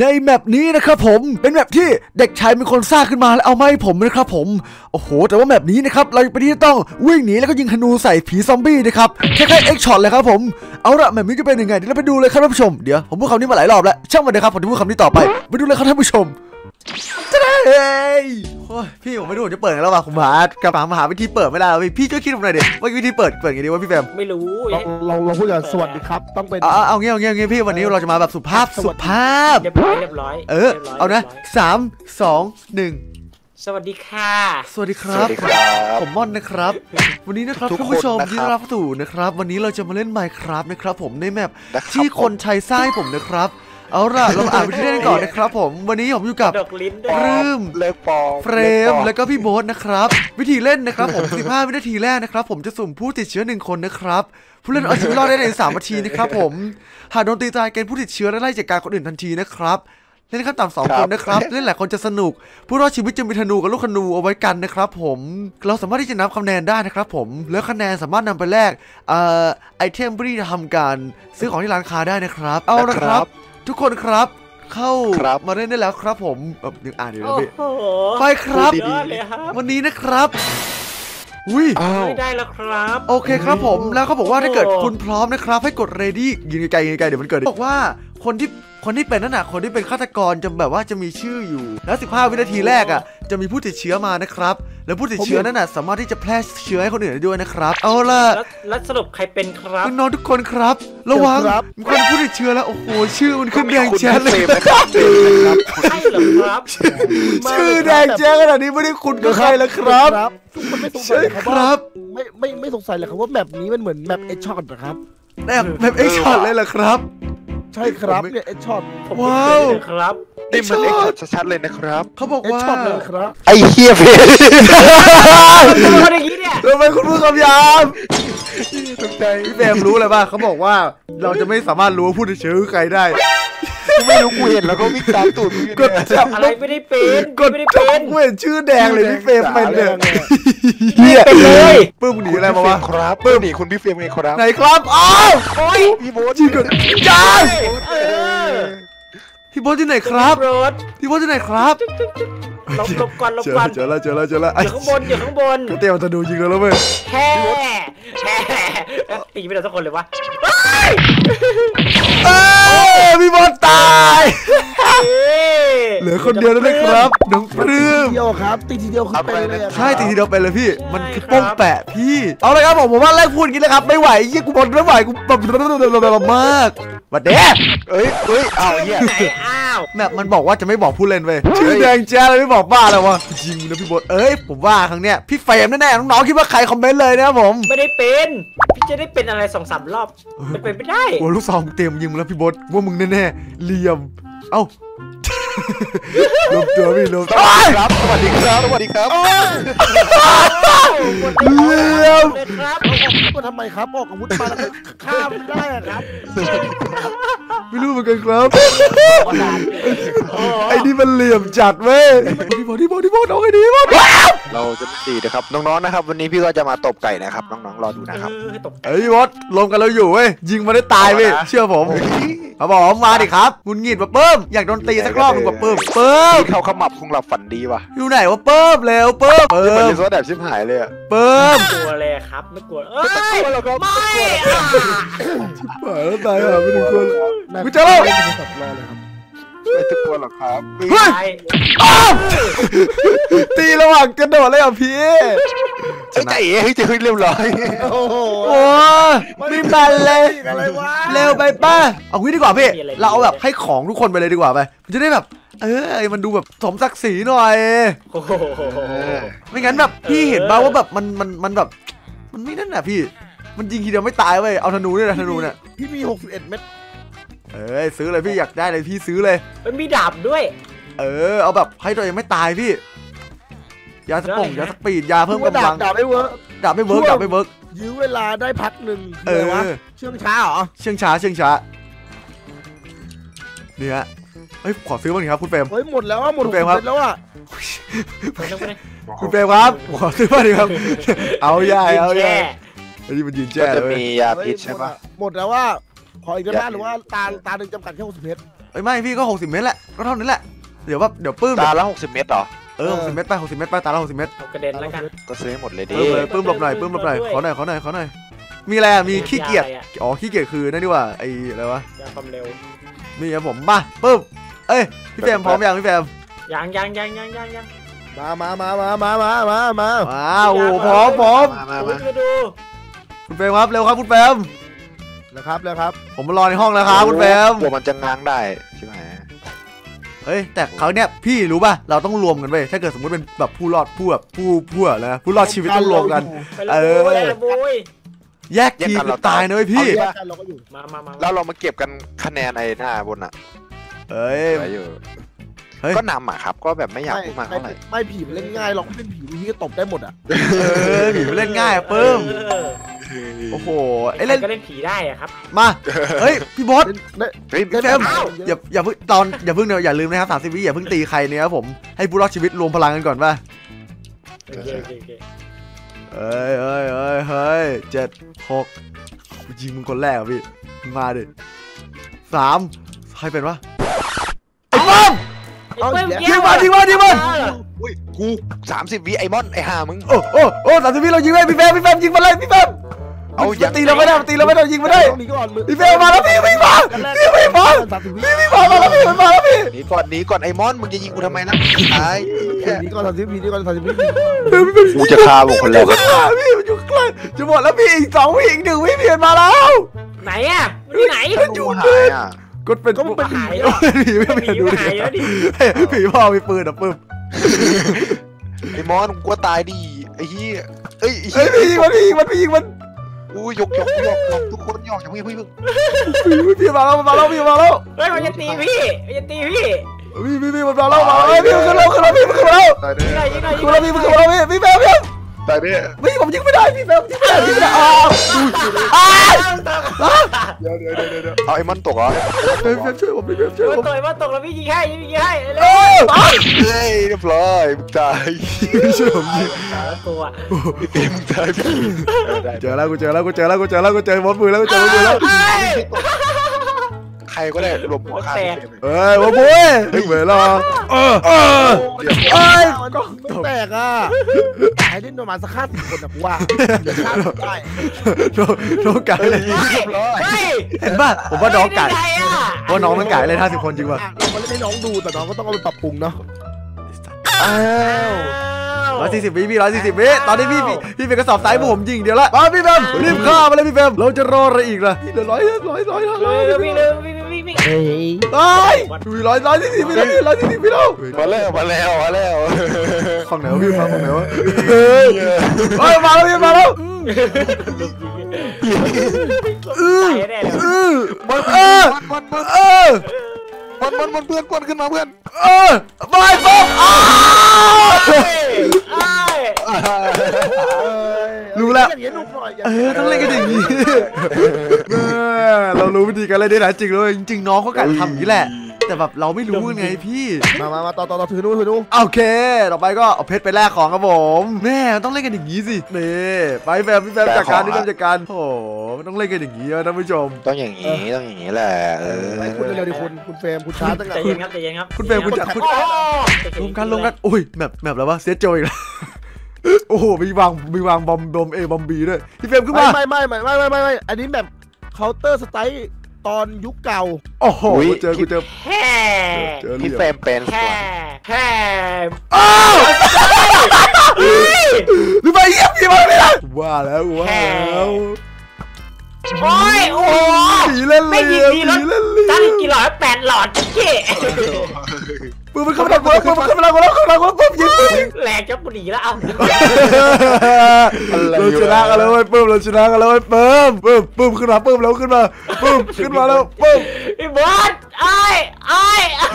ในแมปนี้นะครับผมเป็นแมปที่เด็กชายเป็นคนสร้างขึ้นมาแล้วเอามาให้ผมนะครับผมโอ้โห แต่ว่าแมปนี้นะครับเราไปนที่จะต้องวิ่งหนีแล้วก็ยิงธนูใส่ผีซอมบี้นะครับคล้ายๆ Xshot เลยครับผมเอาละแมปนี้จะเป็นยังไงเดี๋ยวเราไปดูเลยครับท่านผู้ชมเดี๋ยวผมพูดคำนี้มาหลายรอบแล้วช่างมันเลยครับผมจะพูดคำนี้ต่อไปไปดูเลยครับท่านผู้ชม โอ้ยพี่ผมไม่รู้ผมจะเปิดไงแล้วว่ะผมหากระป๋ามาหาวิธีเปิดไม่ได้แล้วพี่พี่ช่วยคิดผมหน่อยดิว่าวิธีเปิดเปิดไงดีวะพี่แฟมไม่รู้เราเราเราพูดกันสวัสดีครับ ต้องเป็นเอาเอาเอาเงี้ยเอาเงี้ยเอาเงี้ยพี่วันนี้เราจะมาแบบสุภาพสุภาพ เรียบร้อยเรียบร้อยเออรียบร้ยเอานะรียบร้ยสามสองหนึ่งสวัสดีค่ะ สวัสดีคสรัวับสดีครับ ผมม่อนนะครับ วันนี้นะครับทุกท่านผู้ชมคนนะครับที่ได้รับเข้าสู่นะครับ วันนี้เราจะมาเล่น Minecraft นะครับผมในแมปนะครับที่คนใช้สร้างให้ผมนะครับ เอาล่ะเรามาอ่านไปที่เล่นก่อนนะครับ ผมวันนี้ผมอยู่กับดอกลิ้นด้ปวยลื้มเลิกปองเฟรมแล้วก็พี่โบ๊ทนะครับ วิธีเล่นนะครับผม 15 วินาทีแรกนะครับ ผมจะสุ่มผู้ติดเชื้อหนึ่งคนนะครับ ผู้เล่นเอาชีวิตรอดได้ใน3นาทีนะครับ ผมหากโดนตีตายเกณฑ์ผู้ติดเชื้อและไล่จัดการคนอื่นทันทีนะครับเล่นขั้นต่ำสองคนนะครับ เล่นหลายคนจะสนุก ผู้รอดชีวิตจะมีธนูกับลูกธนูเอาไว้กันนะครับ ผม เราสามารถที่จะนับคะแนนได้นะครับ ผม แล้วคะแนนสามารถนำไปแลกเอ่อไอเทมที่ทำการซื้อของที่ร้านค้าได้นะครับ เอาละครับ ทุกคนครับ เข้าครับมาเล่นได้แล้วครับผมเอ่อยังอ่านอยู่นะโอ้พี่โหไปครับสุดยอดเลยครับวันนี้นะครับอุ้ยอ้าวไม่ได้แล้วครับ โอเคครับผมแล้วเขาบอกว่าโอ้ถ้าเกิดคุณพร้อมนะครับ ให้กด ready ยืนไกลๆยืนไกลๆเดี๋ยวมันเกิดบอกว่าคนที่ คนที่เป็นนั่นน่ะคนที่เป็นฆาตกรจะแบบว่าจะมีชื่ออยู่ แล้ว 15 วินาทีแรกอะจะมีผู้ติดเชื้อมานะครับ แล้วผู้ติดเชื้อนั่นน่ะสามารถที่จะแพร่เชื้อให้คนอื่นได้ด้วยนะครับ เอาล่ะแล้วแล้วสรุปใครเป็นครับน้องๆทุกคนครับ ระวังครับมีคนผู้ติดเชื้อแล้วโอ้โหชื่อมันขึ้นแดงคุณแจ๊ดเลเฟรยมนะครับเฟรมนะครับใช่เหรอครับ ชื่อแดงแจ๊ดขนาดนี้ไม่ได้คุณกับใครแล้วครับทุกคนไม่สงสัใช่ยเลยครับคว่ารับไม่ไม่ไม่สงสัยเลยครับว่าแมปนี้มันเหมือนแมปเอ็ดช็อตนะครับแบบแบบเอ็กช็อตเลยเหรอครับ ใช่ครับผมไม่เนี่ยเอ็ดช็อตผมว้าวไม่เคยเลยครับนี่มันเอ็กซ์ชัดๆเลยนะครับเขาบอกเอ็ดว่าช็อตเลยครับ ไอ้เฮียเฟรมเป็นคนอย่างนี้เนี่ยทำไมคุณพูดคำหยาบตกใจพี่เฟรมรู้เลยป่ะเขาบอกว่าเราจะไม่สามารถรู้ว่าผู้ติดเชื้อคือใครได้ กูไม่รู้กูเห็นแล้วก็วิ่งตามตูดมึงอยู่กดเนี่ยจับอะไรไม่ได้เป็นกดไม่ได้จัเป็บนกูเห็นชื่อแดงเลยพี่เฟรมเป็นเนี่ยไม่ได้เป็นเลยปื้มมึงหนีคุณอะไรพี่มาเฟรวะมครับเพิ่มหนีคุณพี่เฟรมไงครับไหนครับอ้าวโอ้ยพี่โบ๊ทจริงก่อนจานเออพี่โบอสที่ไหนครับโรสพี่โบอสที่ไหนครับ หลบหลบก่อนหลบเจอก่อนเจอแล้วเจอแล้วเจอแล้วอยู่ข้างบนอยู่ข้างบนก็เตรียมจะดูยิงแล้วแล้วเว้ยแฮ่แฮ่ตีไม่โดนสักคนเลยวะเอ้ยพี่โบอสตายเอ้ยเหลือคนเดียวแล้วนะครับน้องปลื้มทีเดียวครับตีทีเดียวคือไปเลยอะใช่ตีทีเดียวไปเลยพี่ มันคือโป้งแปะพี่เอาเลยครับผมผมว่าเลิกพูดอย่างนี้เลยครับไม่ไหวยี่กูบอลไม่ไหวกูแบบมากวัดเด้เอ้ยเอ้ยอ้าวเฮียไหนอ้าว แมปมันบอกว่าจะไม่บอกผู้เล่นเว้ยชื่อแดงแจ๊เลยไม่บอกบ้าเลยวะจริงนะพี่บดเอ้ยผมว่าครั้งเนี้ยพี่เฟรมแน่ๆน้องๆคิดว่าใครคอมเมนต์เลยนะครับผมไม่ได้เป็นพี่จะได้เป็นอะไรสองสามรอบมันเป็นไม่ได้โอ้ลูกซองเต็มยิงมาแล้วพี่บดว่ามึงแน่ๆเหลี่ยม เอ้าลงตัวพี่ลงสตัววัสดีครับสวัสดีครับสวัสดีครับเหลี่ยมเลยครับก็ทำไมครับออกอาวุธมาแล้วก็ข้ามไม่ได้อะครับ ไม่รู้เหมือนกันครับไอ้นี่มันเหลี่ยมจัดเว้ยพี่บดพี่บดพี่บดเอาไงดีบดเราจะดีนะครับน้องๆนะครับวันนี้พี่ก็จะมาตบไก่นะครับน้องๆรอดูนะครับเออตกเอ้ยพี่บดรวมกันเราอยู่เว้ยยิงมาได้ตายเว้ยเอาละเชื่อผมเขาบอกว่ามาดิครับงุนหงิดมาเพิ่มอยากโดนตีสักรอบหนึงกว่าเพิ่มเพิ่มพี่เข้าขมับคงหลับฝันดีว่ะอยู่ไหนวะเพิ่มเร็วเพิ่มเพิ่นี่มันมรีสอร์ทแบบชิบหายเลยอะเพิ่มกลัวเลยครับไม่กลัวเอ้ยไม่กลัวหรอกครับไม่ป่าแล้วตายหาไม่ถึงคนแมป กูเจอแล้วเล่นโทรศัพท์รอเลยครับไม่ต้องกลัวหรอกครับเฮ้ยใช่อ้าวตีระหว่างกระโดดเลยเหรอะพี่เฮ้ยใจเอ๋เฮ้ยจะขึ้นเรียบร้อยโอ้โหโอ้ยไม่มันเลย อะไรวะเร็วไปป้าเอางี้ดีกว่าพี่ เราเอาแบบให้ของทุกคนไปเลยดีกว่าไป มันจะได้แบบ เออ มันดูแบบสมศักดิ์ศรีหน่อย โอ้โหไม่งั้นแบบพี่เห็นบ้าว่าแบบมันมันมันแบบ มันไม่นั่นน่ะพี่ มันยิงทีเดียวไม่ตายเว้ย เอาธนูเนี่ยนะธนูเนี่ยพี่มี 61 เม็ด เอ้ยซื้อเลยพี่อยากได้เลยพี่ซื้อเลยมันมีดาบด้วย เออ เอาแบบให้ตัวเองไม่ตายพี่ ยาสปงได้เลยนะยาสปีดยาเพิ่มว่ากำดาลับงดาบไม่เวิร์กดาบไม่เวิร์กช่วงดาบไม่เวิร์กยื้อเวลาได้พักหนึ่งเอเลอยวะเชื่องช้าเหรอเชื่องช้าเชื่องช้านี่ฮะเฮ้ยขอซื้อบ้างดิครับคุณเฟรมเฮ้ยหมดแล้วอะหมดเฟรมครับเม็ดแล้วอะไม่ต้องไปเลยคุณเฟรมครับขอซื้อบ้างดิครับ เอาใหญ่เอาใหญ่แย่ไอ้นี่มันยืนก็แจ้จะเลยมียาเฮ้ยพิษใช่ปะหมดแล้วว่า ขออีกได้ไหมอยากหรือว่าตาตาหนึ่งจำกัดแค่60เม็ดเอ้ยไม่พี่ก็60เมตรแหละก็เท่านั้นแหละเดี๋ยวว่าเดี๋ยวปื้มตาละหกสิบเมตรเหรอ เออ60เมตรไป60เมตรไปตาละ60เมตรเอากระเด็นแล้วกันก็ซื้อให้หมดเลยดิปื้มเลยปื้มหลบหน่อยปื้มหลบหน่อยขอหน่อยขอหน่อยขอหน่อยมีอะไรอะมีขี้เกียจอะไรอะอ๋อขี้เกียจคือนั่นดีกว่าไอ้อะไรวะยาความเร็วนี่ครับผมมาปึ๊บเอ้ยพี่แฟมพร้อมยังพี่แฟมยังยังยังยังยังยังมามามามามามามามาว้าวโอ้พร้อมพร้อมมามาดูมาดูดูคุณแฟมครับเร็วครับคุณแฟม แล้วครับแล้วครับ ผมมารอในห้องแล้วครับคุณแฟมกลัวมันจะง้างได้ใช่ไหมเฮ้ยแต่คราวเนี้ยพี่รู้ป่ะเราต้องรวมกันเว้ยถ้าเกิดสมมติเป็นแบบผู้รอดผู้แบบผู้ผู้อะไรนะผู้รอดชีวิตต้องรวมกันไปแล้วเออบุยไปแล้วบุยแยกทีมคือตายนะเว้ยพี่เอาแยกกันเราก็อยู่มามามาแล้วเรามาเก็บกันคะแนนไอ้หน้าบนอะเอ้ยไว้อยู่เฮ้ยก็นำอะครับ ก็แบบไม่อยากพูดมากไม่เท่าไหร่ไม่ผีมันเล่นง่ายหรอกเป็นผีที่ก็ตบได้หมดอะเออผีมันเล่นง่ายอะเพิ่มเออ โอ้โหไอ้เล่นก็เล่นผีได้อะครับ มาเฮ้ยพี่บอสเล่นเฮ้ยเล่นเฟรมเล่นอย่าอย่าเพิ่งตอนอย่าเพิ่งเดี๋ยวอย่าลืมนะครับสามสิบวิอย่าเพิ่งตีใครเนี่ยครับผมให้ผู้รอดชีวิตรวมพลังกันก่อนป่ะโอเคโอเคโอเคเอ้ยเอ้ยเอ้ยเฮ้ยเจ็ดหกกูยิงมึงคนแรกอะพี่มึงมาดิสามใครเป็นวะไอ้ป้อมไอ้เปิ้ลยิงมายิงมายิงมาเอออุ้ยกูสามสิบวิไอมอนไอห่ามึง โอ้โอ้โอ้สามสิบวิเรายิงได้พี่แฟมพี่แฟมยิงมาเลยพี่แฟม เอามันยังตีเราไม่ได้มันตีเราไม่ได้ยิงไม่ได้ต้องหนีก่อนมือพี่แฟมมาแล้วพี่วิ่งมากันแรกพี่วิ่งมาสามสิบวิพี่วิ่งมามาแล้วพี่มันมาแล้วพี่หนีก่อนหนีก่อนไอมอนมึงจะยิงกูทำไมนะตายหนีก่อนสามสิบวิหนีก่อนสามสิบวิกูจะฆ่ามึงคนแรกมันมาพี่มันอยู่ข้างล่างจะหมดแล้วพี่อีกสองวิอีกหนึ่งวิพี่มันมาแล้วไหนอะมันอยู่ไหนกูหายอะกดเป็นก็มันเป็นผีหายอะแล้วผีไม่เป็นผีดูก็ดิหายแล้วดิผีพ่อมีปืนอะปึ๊บไอมอนมึงกลัวตายดิไอ้เหี้ยเอ้ยไอ้เฮ้เหี้ยยพี่ยิงมันพี่ยิงมันพี่ยิงมัน อุ้ยกยกยกยกทุกคนยกอย่างพี่พี่พี่พี่มาแล้วมาแล้วพี่มาแล้วเฮ้ยมันจะตีพี่มันจะตีพี่พี่พี่พี่มันมาแล้วมาแล้วพี่มันขึ้นแล้วขึ้นแล้วพี่มันขึ้นแล้วตายแน่ยิงหน่อยยิงหขึ้น่นอยแล้วพี่มันขึ้นแล้วพี่พี่แฟมพี่ ตายแน่พี่ผมยิงไม่ได้พี่แฟมยิงไม่ได้ยิงไม่ได้อ้าวอ้าวเดี๋ยวเดี๋ยวเดี๋ยวเดี๋ยวเอาไอมอนตกเหรอพี่แฟมช่วยผมพี่แฟมช่วยมันผมต่อยมันตกแล้วพี่ยิงให้ยิงให้เร็เอ้วยตายเฮ้ยเรียบร้อยมึงตายช่วยผมยิงแล้วตัวเอ็มงตายพี่ได้เจอแล้วกูเจอแล้วกูเจอแล้วกูเจอแล้วกูเจอบอสมือแล้วกูเจอบอสมือแล้ว ใครก็ได้รวมหัวข้าเอ้ยบอสมือเฮ้ยเหมือนเราเออเออเอ้ยก็ไม่แตกอะตายได้ประมาณสักห้าสิบคนนะกูว่าเดี๋ยวฆ่าได้โดนโดนไก่เลยเรียบร้อยเฮ้ยเห็นป่ะผมว่าน้องไก่เฮ้ยนี่งอะว่าน้องมันไก่เลยห้าสิบคนจริงป่ะอะเราไม่ได้ให้น้องดูแต่น้องก็ต้องเอาไปปรับปรุงเนาะอ้าวร้อยสี่สิบวิพี่ร้อยสี่สิบวิตอนนี้พี่พี่พี่เป็นกระสอบทรายผมยิงเดียวละมาพี่แบมรีบฆ่ามาเลยพี่แบมเราจะรออะไรอีกล่ะเหลือร้อยร้อยร้อยร้อยเร็ร้อวยเร็ววิ่งเร็ววิ่ง วิ่งวิ่งเฮ้ยตายมีร้อยร้อยสี่สิบวิแล้วพี่ร้อยสี่สิบวิแล้วมาแล้วมาแล้วมาแล้วฝั่งไหนวะพี่ฝั่งไหนวะเฮ้ยเฮ้ยมาแล้วพี่มาแล้วตายแน่เลยเออมันเออมันมันเออมันมันมันเพื่อนกวนขึ้นมาเพื่อน เออไปปุ๊บอ้าวเฮ้ยเอ้ยรู้แล้วอย่างเงี้ยหนุกหน่อยย่าเออต้องเล่นกันอย่างนี้ เออเรารู้วิธีการเล่นได้นะจริงเลยจริงๆน้องเขากะทำอย่างนี้แหละ แต่แบบเราไม่รู้ไงพี่ มามามาต่อต่อต่อถือนู้นถือนู้นโอเค ต่อไปก็เอาเพชรไปแลกของครับผมแม่มันต้องเล่นกันอย่างนี้สินี่ไปแฟมพี่แฟมจัดการพี่แฟมจัดการโอ้โหมันต้องเล่นกันอย่างนี้นะท่านผู้ชม ต้องอย่างนี้ต้องอย่างนี้แหละเออไปคุณเร็วๆดิคุณคุณเฟรมคุณช้าตั้งแต่ใจเย็นครับใจเย็นครับคุณเฟรมคุณจัดคุณโอ้โหรวมกันรวมกันอุ้ยแมปแมปแล้ววะเซตโจอีกแล้วโอ้โหมีวางมีวางบอมบอมเอบอมบีด้วยพี่เฟรมขึ้นไม่มาไม่ไม่ไม่ไม่ไม่ไม่ไม่อันนี้แบบ เคาน์เตอร์สไตล์ตอนยุคเก่า โอ้โหกูเจอกูเจอแฮ่เจอเหพี่ลี่ยเฟรมมเป็นแฮ่แฮ่อ้าวหรือไปเยี่ยมพี่มาไม่ได้ว่าแล้วว่าแล้วโอ้ยโอ้โหผีเล่นเหไม่ลี่ยิยงมดีผีแล้วเล่นเหลี่ยตั้งมกี่หลอดแปดหลอดจิ๊กกี้ ปืนมันเข้ามาแล้วปืนมันเข้ามาแล้วเข้ามาแล้วเข้ามาแล้วปุ๊บยิงปุ๊บยิงแหลกจะปนีแล้วเอาเราชนะกันแล้วเว้ยปื้มเราชนะกันแล้วเว้ยปื้มปื้มปื้มขึ้นมาปื้มแล้วขึ้นมาปื้มขึ้นมาแล้วปื้มพี่บอสไอ้ไอ้ไอ้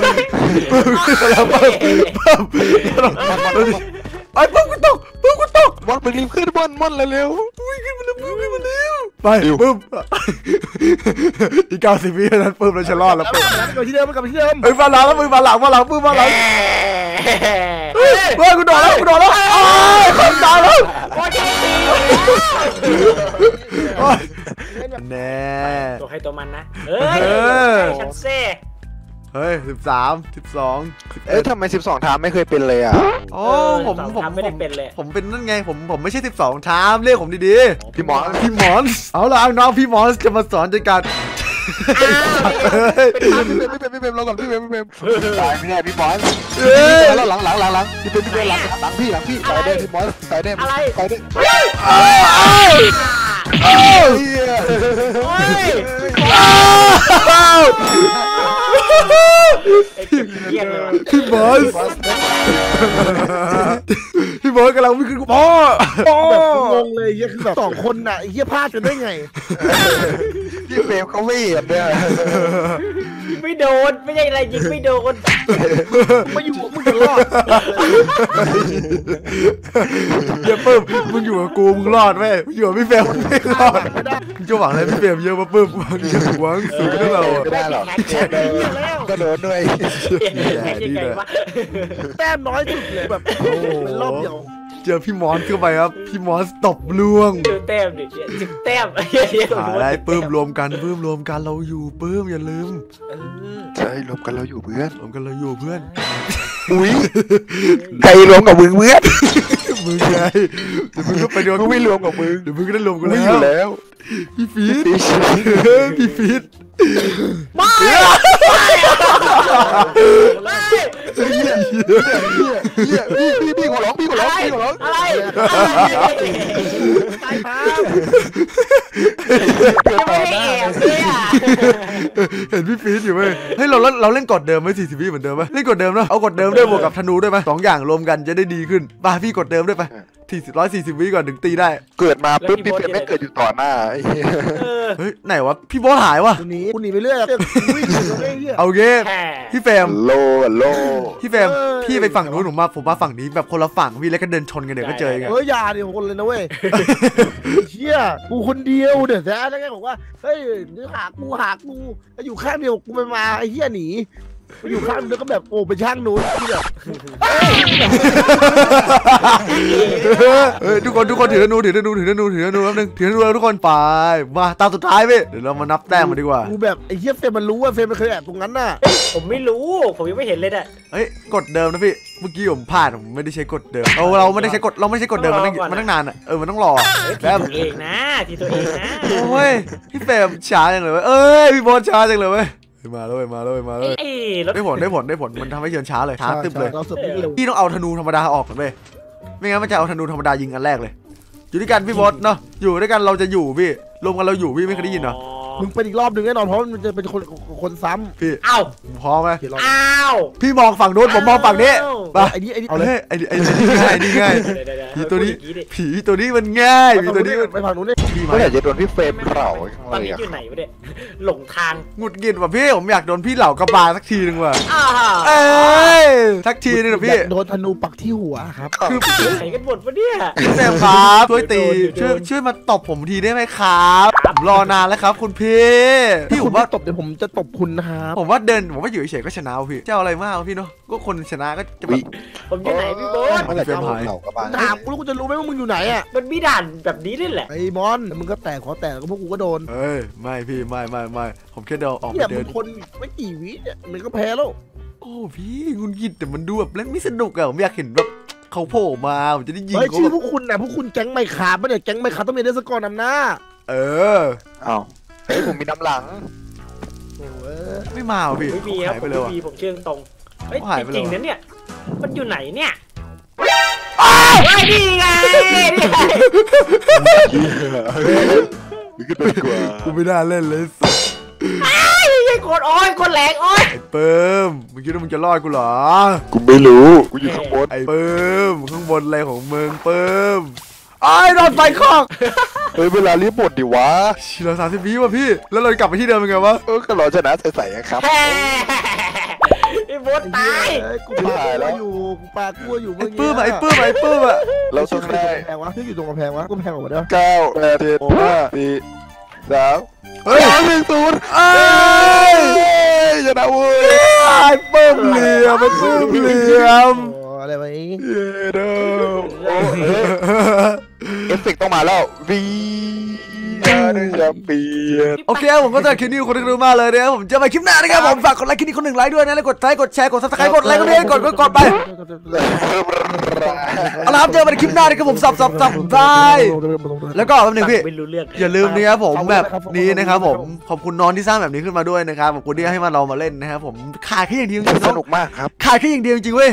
ปื้มขึ้นมาแล้วปื้มปื้ม ไอ้ปื้มกูตกปื้มกูตกมอนมึงรีบขึ้นมอนมอนเร็วอุ้ยขึ้นมาแล้วปื้มขึ้นมาแล้วไปปื้มอีกเก้าสิบวิเท่านั้นปื้มเราจะรอดแล้วปื้มแล้วกลับที่เดิมกลับที่เดิมเอ้ยมาหลังแล้วปื้มมาหลังมาหลังปื้มมาหลังเฮ้ยเฮ้ยกูโดดแล้วกูโดดแล้วอ้าวคนตายแล้วโอ้ยตีโอ๊ยแน่ตัวใครตัวมันนะเฮ้ยเออฉันเซ่ เฮ้ยสิบสามสิบสองเอ้ยทำไม 12ทามไม่เคยเป็นเลยอะโอ้เออผมสองผมทำไม่ได้ผมเป็นเลย ผมเป็นนั่นไงผมผมไม่ใช่สิบสองชามเรียกผมดีพี่หมอๆพี่หมอนเอาละเอาน้องพี่หมอนจะมาสอนในการเฮ้ยพี่เบมพี่เบมพี่เบมรอก่อนพี่เบมพี่เบมตายไม่ได้พี่บอลเฮ้ยแล้วหลังหลังหลังหลังพี่เป็นพี่เป็นหลังหลังพี่หลังพี่ตายได้พี่บอลตายได้อะไรตายได้เอ้าเฮียโอ้ยเ Woo-hoo! ไอ้เก็บเยี่ยมเลยว่ะพี่บอสพี่บอสกำลังวิ่งขึ้นกูพ่อพ่อแบบกูงงเลยเฮียคือแบบสองคนน่ะไอ้เฮียพลาดกันได้ไงพี่เบมเขาไม่เห็นเนี่ยไม่โดนไม่ใช่อะไรยิงไม่โดนมาอยู่มึงจะรอดเดี๋ยวปื้มมึงอยู่กับกูมึงรอดไหมมึงอยู่กับพี่เฟรมมึงไม่รอดไม่ได้มึงจะหวังอะไรพี่เฟรมเยอะมาปื้มหวังอย่าหวังสูงนะเราอะไม่ได้หรอกแท็กแท็กเฮียแล้วก็โดนด้วยแท็กยังไงวะแต้มน้อยสุดเลยแบบโอ้โหเป็นรอบเดียวเจอพี่มอสเข้าไปครับ พี่มอสตบล่วงดูแต้มดิสิบแต้มเฮียหาได้ปื้มรวมกันปื้มรวมกันเราอยู่ปื้มอย่าลืมเออใช่รวมกันเราอยู่เพื่อนรวมกันเราอยู่เพื่อนอุ้ยใครรวมกับมึงเพื่อนมึงไงเดี๋ยวมึงก็ไปเดี๋ยวกูไม่รวมกับมึงเดี๋ยวมึงก็ได้รวมกูกันไม่อแล้ยู่วแล้วพี่ฟีดพี่เฮ้ยพี่ฟีดไม่ เียเฮียเฮียพี่พี่พี่ขอร้องพี่ขอร้องพี่ขอร้องอะไรตายพายังไม่ได้แอบเลยอะเห็นพี่ฟีดอยู่เว้ยเฮ้ยเราเราเล่นกดเดิมไหมสี่สิบวิเหมือนเดิมไหมเล่นกดเดิมเนาะเอากดเดิมด้วยบวกกับธนูด้วยไหมสองอย่างรวมกันจะได้ดีขึ้นป่ะพี่กดเดิมด้วยไปสี่สิบร้อยสี่สิบวิก่อนถึงตีได้ เกิดมาปุ๊บพี่เฟรมไม่เกิดอยู่ต่อหน้าเฮ้ยไหนวะพี่โบสหายวะกูหนีกูหนีไปเรื่อยองกูวิ่งเรื่อยเฮียเอาเงี้แค่พี่เฟรมโลโลพี่เฟรมพี่ไปฝั่งนู้นผมมาผมมาฝั่งนี้แบบคนละฝั่งพี่แล้วก็เดินชนกันเดี๋ยวก็เจอกันเฮ้ยอย่าดิคนเลยนะเว้ยเฮียกูคนเดียวเดี๋ยวแต่อะไรกันบอกว่าเฮ้ยนี่หากูหากูแล้วอยู่ข้างเดียวกูไปมาไอ้เฮียหนี ไปอยู่ข้างเดียวก็แบบโอ้ไปช่างนู้นที่แบบเฮ้ยทุกคนทุกคนถือธนูถือธนูถือธนูถือธนูแป๊บนึงถือธนูแล้วทุกคนไปมาตามสุดท้ายพี่เดี๋ยวเรามานับแต้มมาดีกว่ากูแบบไอ้เฮียเฟรมมันรู้ว่าเฟรมมันเคยแอบตรงนั้นน่ะผมไม่รู้ผมยังไม่เห็นเลยเนี่ยเฮ้ยกดเดิมนะพี่เมื่อกี้ผมพลาดผมไม่ได้ใช้กดเดิมเราเราไม่ได้ใช้กดเราไม่ได้ใช้กดเดิมมันตั้งมันตั้งนานอะเออมันต้องรอเฮ้ยทีแล้วตัวเองนะทีตัวเองนะโอ้ยพี่เฟรมช้าจังเลยเว้ยเอ้ยพี่บอลช้าจังเลยเว้ยเฮ้ย มาแล้วเว้ยมาแล้วเว้ยมาแล้วเว้ยไอ้รถได้ผลได้ผลได้ผลมันทำให้เชิญช้าเลยช้าตึบเลยเราเสิร์ฟไม่เร็วพี่ต้องเอาธนูธรรมดาออกก่อนเว้ยไม่งั้นมันจะเอาธนูธรรมดายิงอันแรกเลย อยู่ด้วยกันพี่บอสเนาะอยู่ด้วยกันเราจะอยู่พี่รวมกันเราอยู่พี่ไม่เคยได้ยินเหรอ มึงเป็นอีกรอบหนึ่งแน่นอนเพราะมันจะเป็นคนคนซ้พี่อ้าวพร้อมไหมำเขียนรอบอ้าวพี่มองฝั่งนู้นผมมองฝั่งนี้ไปไอ้นี่ไอ้นี่เอาเลยไอ้ไอ้นี่ง่ายนี่ง่ายผีตัวนี้ผีตัวนี้มันง่ายผีตัวนี้มันไปฝั่งนู้นดิพี่มาเมื่อไหร่จะโดนพี่เฟรมเผาตอนนี้อยู่ไหนวะเนี่ยหลงทางหงุดหงิดว่ะพี่ผมอยากโดนพี่เหล่ากระบาลสักทีนึงว่ะอ้าเอ้ยสักทีนึงนะพี่โดนธนูปักที่หัวครับคือไหนกันหมดวะเนี่ยพี่แซมครับช่วยตีโดนช่วยโดนช่วยมาตบผมทีได้ไหมครับผมรอนานแล้วครับคุณพี่พี่พี่ผผมมว่าว่าตบเดี๋ยวผมจะตบคุณนะครับผมว่าเดินผมว่าอยู่เฉยๆก็ชนะว่ะพี่เจ้าอะไรมากวะพี่เนาะก็คนชนะก็จะแบบผมอยู่ไหนพี่โบ๊ทเมื่อไหร่จะโดนเหล่ากระบาลถามกูแล้วกูจะรู้ไหมว่ามึงอยู่ไหนอะมันมีด่านแบบนี้ด้วยแหละไอ้มอนแต่มึงก็แตกขอแตกแล้วพวกกูก็โดนเอ้ยไม่พี่ไม่ไม่ไม่ผมแค่เดินออกไปเนี่ยเดิมึนงคนไม่กี่วิเนี่ยมันก็แพ้แล้วโอ้พี่งุนกิดแต่มันดูแบบเล่นไม่สนุกอะผมอยากเห็นแบบเขาโผล่มาผมจะได้ยิงเฮ้ยเขาชื่อแบบพวกคุณนะพวกคุณแก๊งไม่ขาดปะเนี่ยแก๊งไม่ขาดต้องมีเดสกอร์นำหน้า เอออ้าว เฮ้ยผมมีน้ำหลังโอ้ยไม่มาว่ะพี่ไม่มีครับหายผไปมเลยไม่ว่ะ มีผมเชื่อตรงเฮ้ยหายไปจเลยริงๆว่ะนะเนี่ย มันอยู่ไหนเนี่ยไอ้ยนี่ไงนี่ไงขึ้นไปดีกว่ากูไม่น่าเล่นเลยสัสไอ้โคตรโอ้ยโคตรแรงโอ้ยไอ้เปิมมึงคิดว่ามึงจะรอดกูเหรอ กูไม่รู้ กูอยู่ข้างบนไอ้เปิมข้างบนอะไรของมึงเปิมไอ้ายโดนไฟคอก เฮ้ยเวลารีบหมดดิวะชิเราสามสิบวิว่ะพี่ แล้วเรากลับไปที่เดิมเป็นไงวะเออก็รอชนะใส่ๆอะครับแฮ่ไอ้โบ๊ทตายเอ้ยกูปากูอยู่กูปากูอยู่ไอ้เมื่อกี้เปิมอะไอ้เปิมอะไอ้เปิมอะเราชื่ต้อองใครได้อยู่กำแพงวะชื่ออยู่ตรงกำแพงวะกำแพงออกมาได้ปะเก้าแปดเจ็ดห้าสี่สามเฮ้ยสองหนึ่งศูนย์ไอ้ยเฮ้ยชนะเว้ยไอ้เปิมเหลี่ยมไอ้เปิมเหลี่ยมโอ้อะไรวะนี่เย้เด้อโอ้เฮ้ย เอฟเฟกต์ต้องมาแล้ววียาหนึ่งจะเปลี่ยนโอเคผมก็จะคลิปนี้คนที่รู้มากเลยนะครับผมเจะไปคลิปหน้านะครับผมฝากกดไลค์คลิปนี้คนหนึ่งไลค์ด้วยนะแล้วกดไลค์กดแชร์กดซับสไครต์กดไลค์กดเรียนกดกดกดไปเอาละครับเจอกันในคลิปหน้านะครับผมสับสับสับบายแล้วก็แป๊บนึงพี่ไม่รู้เรื่องอย่าลืมนะครับผมขอบคุณแบบนะครับนี้นะครับผมขอบคุณขอบคุณน้องที่สร้างแบบนี้ขึ้นมาด้วยนะครับขอบคุณที่ให้มาเรามาเล่นนะครับผมขาดแค่อย่างเดียวจริงๆสน้องนุกมากครับขาดแค่อย่างเดียวจริงๆเว้ย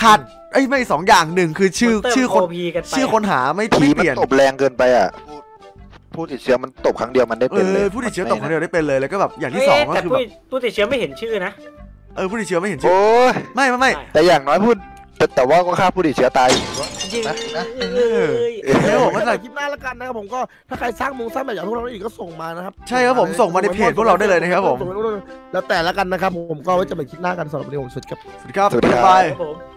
ขาด ไอ้ยไม่สองอย่างหนึ่งคือชื่อเติมชื่อคน OP กันไปชื่อคนหาไม่ผีไม่มัเปลี่ยนตบแรงเกินไปอะผู้ผู้ติดเชื้อมันตบครั้งเดียวมันได้เอเป็นเลอยผู้ติดเชื้อตกคนเดียวได้เป็นเลยแล้วก็แบบอย่างที่เฮ้ยสองก็แต่คือผู้แบบผู้ติดเชื้อไม่เห็นชื่อนะ เออผู้ติดเชื้อไม่เห็นชื่อโอ้ยไม่ไม่ไม่ใช่แต่อย่างน้อยพูดแต่แต่ว่าก็ฆ่าผู้ติดเชื้อตายอยู่จริงนะนะ เอ้ยเดี๋ยวผมก็ก็จะจะ คลิปหน้าแล้วกันนะครับผมก็ถ้าใครสร้างมงสร้างแบบอย่างพวกเราอีกก็ส่งมานะครับใช่ครับผมส่งมาในเพจพวกเราได้เลยนะครับผมแล้วแต่ละกันนะครับผมก็ไว้เจะไปคลิปหน้ากันสำหรับวันนี้ผมสุดครับ สวัสดีครับสวัสดีครับ บ๊ายบาย ครับผม